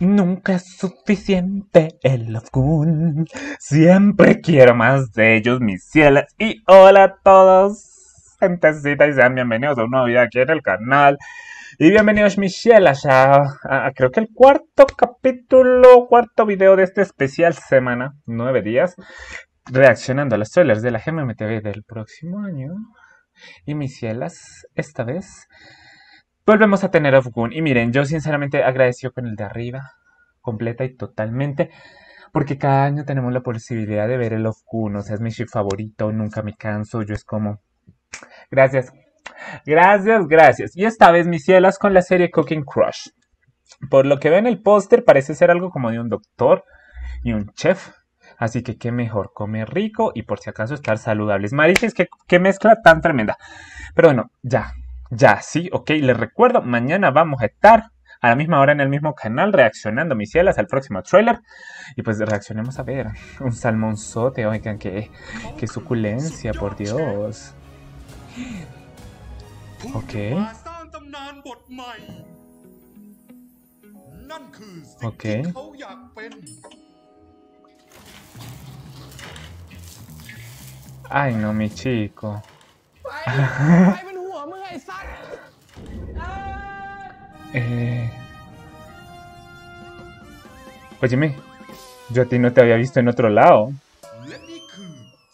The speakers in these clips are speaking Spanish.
Nunca es suficiente el Love. Siempre quiero más de ellos, mis cielas. Y hola a todos, gentecita, y sean bienvenidos a un nuevo video aquí en el canal. Y bienvenidos, mis cielas, a, a- creo que el cuarto capítulo, cuarto video de esta especial semana, nueve días, reaccionando a los trailers de la GMMTV del próximo año. Y mis cielas, esta vez volvemos a tener Off Gun. Y miren, yo sinceramente agradecido con el de arriba, completa y totalmente. Porque cada año tenemos la posibilidad de ver el Off Gun. O sea, es mi ship favorito, nunca me canso. Yo es como. Gracias. Gracias, gracias. Y esta vez mis cielas con la serie Cooking Crush. Por lo que ven el póster, parece ser algo como de un doctor y un chef. Así que qué mejor comer rico y por si acaso estar saludables. Mariches, qué, qué mezcla tan tremenda. Pero bueno, ya, ya, sí, ok. Les recuerdo, mañana vamos a estar a la misma hora en el mismo canal reaccionando, mis cielas, al próximo trailer. Y pues reaccionemos a ver. Un salmonzote, oigan, qué, qué suculencia, por Dios. Ok. Ok. Ay, no, mi chico. ไปไปเป็นหัวมึงไอ้สัตว์เอ้ย Eh... Óyeme, yo a ti no te había visto en otro lado. และนี่คือ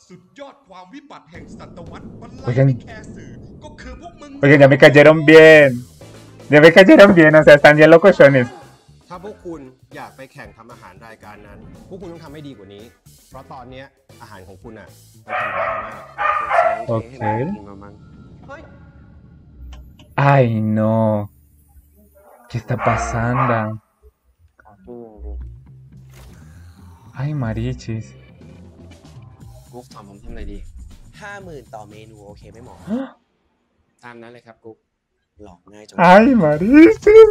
สุดยอดความวิบัติแห่งศตวรรษบรรลัย Oigan ไม่แคร์สื่อก็คือพวกมึง Oigan, ya me cayeron bien. Ya me cayeron bien, o sea, están bien locochones. ถ้าพวกคุณอยากไปแข่งทำอาหารรายการนั้น พวกคุณต้องทำให้ดีกว่านี้ เพราะตอนเนี้ยอาหารของคุณอะมันธรรมดามาก Ok. กินมามั้งเฮ้ย Ay, no. ¿Qué está pasando? Ay, marichis. กุ๊กถามผมทำอะไรดีห้าหมื่นต่อเมนูโอเคไหมหมอ ตามนั้นเลยครับกุ๊กหลอกง่ายจน Ay, marichis.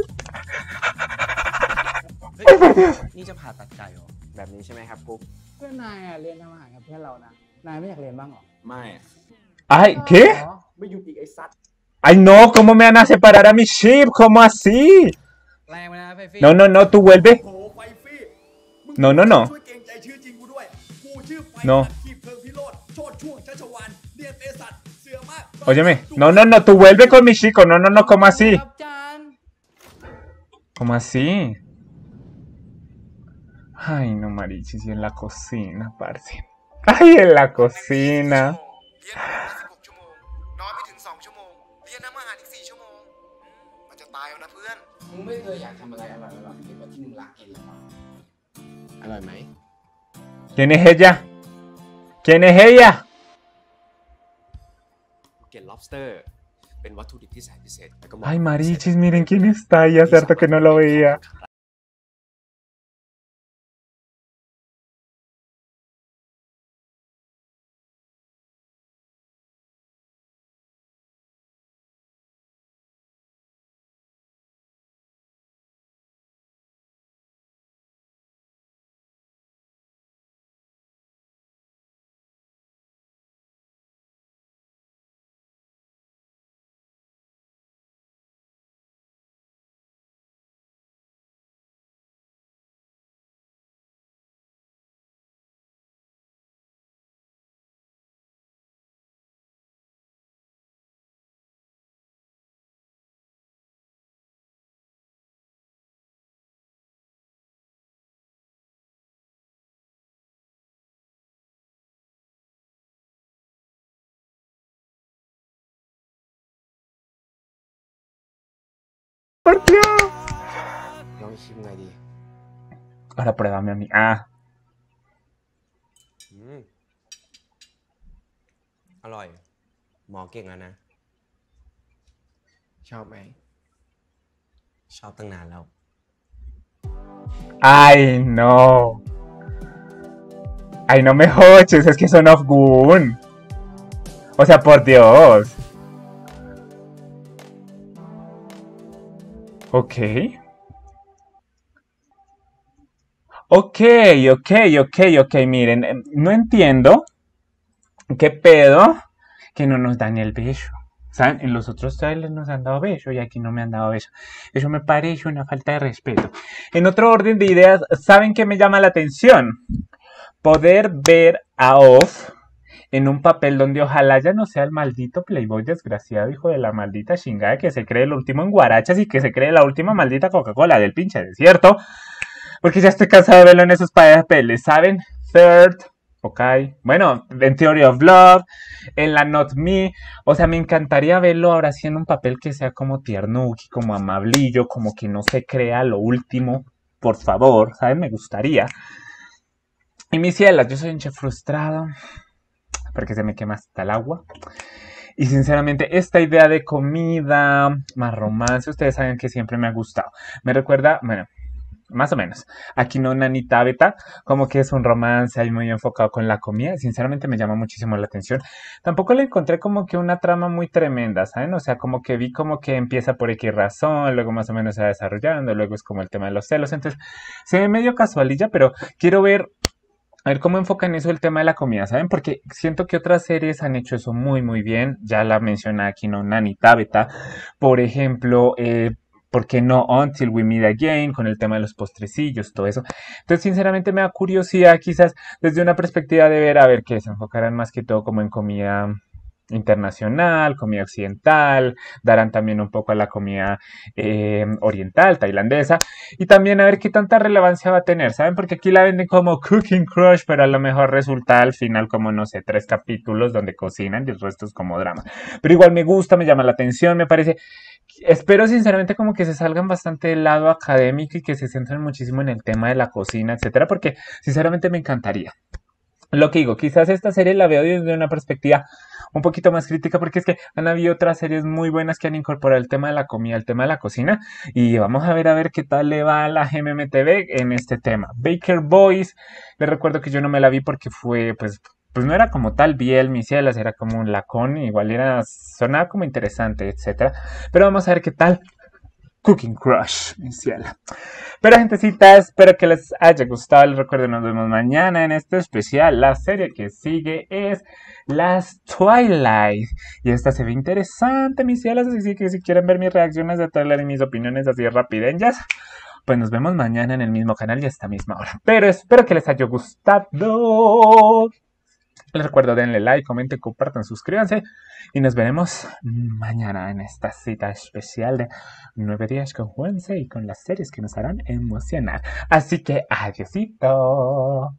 นี่จะผ่าตัดไก่เหรอ แบบนี้ใช่ไหมครับกุ๊กเพื่อนนายอะเรียนทำอาหารกับเพื่อนเรานะ นายไม่อยากเรียนบ้างเหรอ ไม่ Ay, ¿qué? เหรอไม่หยุดอีกไอ้สัตว์ Ay, no, ¿cómo me van a separar a mi ship? ¿Cómo así? No, no, no, tú vuelve. No, no, no. No. Óyeme, no, no, no, tú vuelve con mi chico. No, no, no, ¿cómo así? ¿Cómo así? Ay, no, marichis, y en la cocina, parce. Ay, en la cocina อาหารอีก 4 ชั่วโมงอืมมันจะตายเอานะเพื่อน มึงไม่เคยอยากทำอะไรอร่อยๆหรือว่าที่มึงรักกินหรออร่อยไหม ¿Quién es ella? ¿Quién es ella? เกล็ด lobster เป็นวัตถุดิบที่แสนพิเศษแล้วก็เหมาะ Ay, marichis, miren quién está ahí. Hace harto que no lo veía. Por Dios. ลองชิมหน่อยดี Ahora pruébame a mí. Ah, อืมอร่อย หมอเก่งแล้วนะ ชอบไหม ชอบตั้งนานแล้ว ay, no. Ay, no me joches, es que son of Goon. O sea, por Dios. Ok. Ok, ok, ok, ok. Miren, em, no entiendo qué pedo que no nos dan el beso. ¿Saben? En los otros trailers nos han dado beso y aquí no me han dado beso. Eso me parece una falta de respeto. En otro orden de ideas, ¿saben qué me llama la atención? Poder ver a Off en un papel donde ojalá ya no sea el maldito Playboy desgraciado, hijo de la maldita chingada que se cree el último en guarachas y que se cree la última maldita Coca-Cola del pinche desierto. Porque ya estoy cansado de verlo en esos papeles, ¿saben? Third, ok. Bueno, en Theory of Love, en la Not Me. O sea, me encantaría verlo ahora sí en un papel que sea como tiernuki, como amablillo, como que no se crea lo último. Por favor, ¿saben? Me gustaría. Y mis cielas, yo soy un chef frustrado porque se me quema hasta el agua. Y sinceramente, esta idea de comida, más romance, ustedes saben que siempre me ha gustado. Me recuerda, bueno, más o menos. Aquí no Nanita Beta, como que es un romance ahí muy enfocado con la comida. Sinceramente me llama muchísimo la atención. Tampoco le encontré como que una trama muy tremenda, ¿saben? O sea, como que vi como que empieza por X razón, luego más o menos se va desarrollando, luego es como el tema de los celos. Entonces, se ve medio casualilla, pero quiero ver a ver cómo enfocan eso el tema de la comida, ¿saben? Porque siento que otras series han hecho eso muy, muy bien. Ya la menciona aquí, ¿no? Nani Tabeta. Por ejemplo, eh, ¿por qué no Until We Meet Again? Con el tema de los postrecillos, todo eso. Entonces, sinceramente, me da curiosidad, quizás desde una perspectiva de ver, a ver, que se enfocarán más que todo como en comida internacional, comida occidental, darán también un poco a la comida eh, oriental, tailandesa, y también a ver qué tanta relevancia va a tener, ¿saben? Porque aquí la venden como Cooking Crush, pero a lo mejor resulta al final como, no sé, tres capítulos donde cocinan y el resto es como drama. Pero igual me gusta, me llama la atención, me parece... Espero sinceramente como que se salgan bastante del lado académico y que se centren muchísimo en el tema de la cocina, etcétera, porque sinceramente me encantaría. Lo que digo, quizás esta serie la veo desde una perspectiva un poquito más crítica porque es que han habido otras series muy buenas que han incorporado el tema de la comida, el tema de la cocina y vamos a ver a ver qué tal le va a la GMMTV en este tema. Baker Boys, les recuerdo que yo no me la vi porque fue pues pues no era como tal Biel, Micielas, era como un lacón, igual era, sonaba como interesante, etcétera. Pero vamos a ver qué tal Cooking Crush, mi cielo. Pero gentecita, espero que les haya gustado. Les recuerdo, nos vemos mañana en este especial. La serie que sigue es Las Twilight. Y esta se ve interesante, mis cielos. Así que si quieren ver mis reacciones de trailer y mis opiniones así rapideñas, pues nos vemos mañana en el mismo canal y a esta misma hora. Pero espero que les haya gustado. Les recuerdo, denle like, comenten, compartan, suscríbanse. Y nos veremos mañana en esta cita especial de nueve días con Juanse y con las series que nos harán emocionar. Así que adiosito.